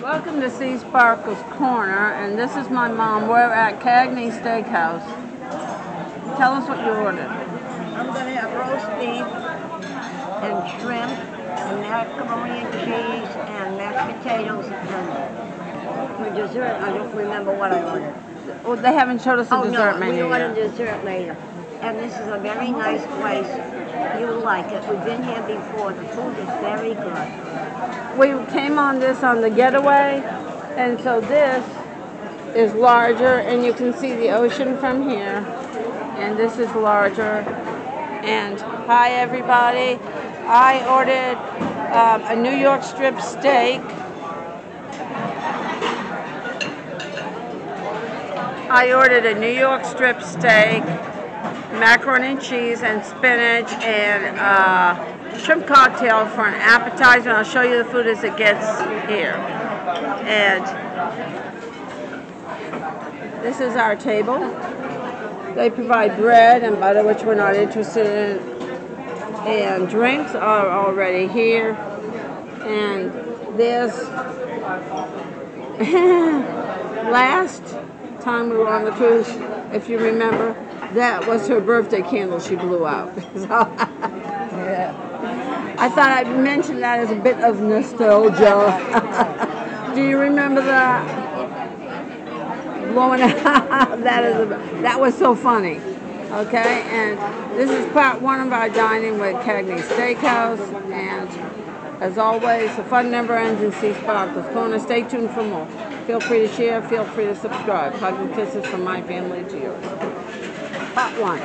Welcome to Sea Sparkles Corner, and this is my mom. We're at Cagney Steakhouse. Tell us what you ordered. I'm gonna have roast beef and shrimp and macaroni and cheese and mashed potatoes and for dessert, I don't remember what I ordered. Well, they haven't showed us the Oh, dessert no, menu we ordered dessert later. And this is a very nice place. You'll like it. We've been here before. The food is very good. We came on this on the getaway, and so this is larger, and you can see the ocean from here. And this is larger. And hi, everybody. I ordered um, a New York strip steak. I ordered a New York strip steak, macaroni and cheese, and spinach, and uh, shrimp cocktail for an appetizer. And I'll show you the food as it gets here. And this is our table. They provide bread and butter, which we're not interested in. And drinks are already here. And this last time we were on the cruise, if you remember, that was her birthday candle she blew out. So, I thought I'd mention that as a bit of nostalgia. Do you remember that? Blowing out. that is a, that was so funny. Okay, and this is part one of our dining with Cagney Steakhouse. And as always, the fun never ends in Sea Sparkles Corner. Stay tuned for more. Feel free to share. Feel free to subscribe. Hug and kisses from my family to yours hot one.